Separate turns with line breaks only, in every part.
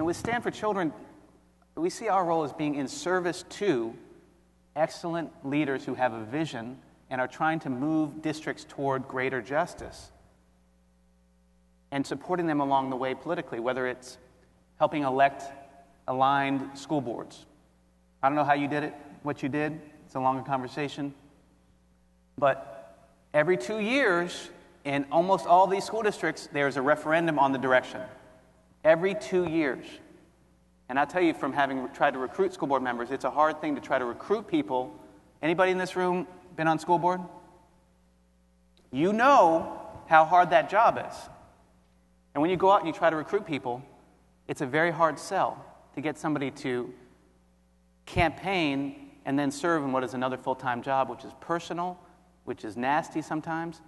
And with Stand for Children, we see our role as being in service to excellent leaders who have a vision and are trying to move districts toward greater justice and supporting them along the way politically, whether it's helping elect aligned school boards. I don't know how you did it, what you did, it's a longer conversation. But every two years, in almost all these school districts, there's a referendum on the direction. Every two years. And I tell you from having tried to recruit school board members, it's a hard thing to try to recruit people. Anybody in this room been on school board? You know how hard that job is. And when you go out and you try to recruit people, it's a very hard sell to get somebody to campaign and then serve in what is another full time job, which is personal, which is nasty sometimes.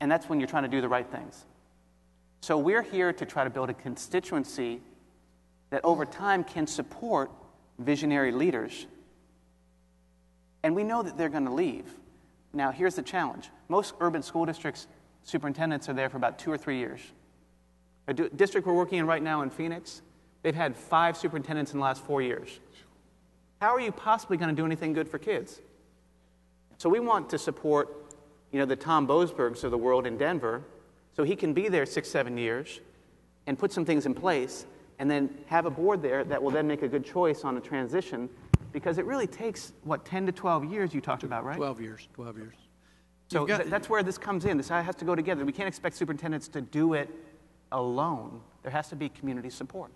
And that's when you're trying to do the right things. So we're here to try to build a constituency that over time can support visionary leaders. And we know that they're going to leave. Now, here's the challenge most urban school districts superintendents are there for about two or three years. A district we're working in right now in Phoenix, they've had five superintendents in the last four years. How are you possibly going to do anything good for kids? So we want to support, you know, the Tom Boasbergs of the world in Denver, so he can be there six, seven years and put some things in place, and then have a board there that will then make a good choice on a transition, because it really takes what 10 to 12 years you talked about, right?
12 years, 12 years.
So got, th- that's where this comes in. This has to go together. We can't expect superintendents to do it alone. There has to be community support.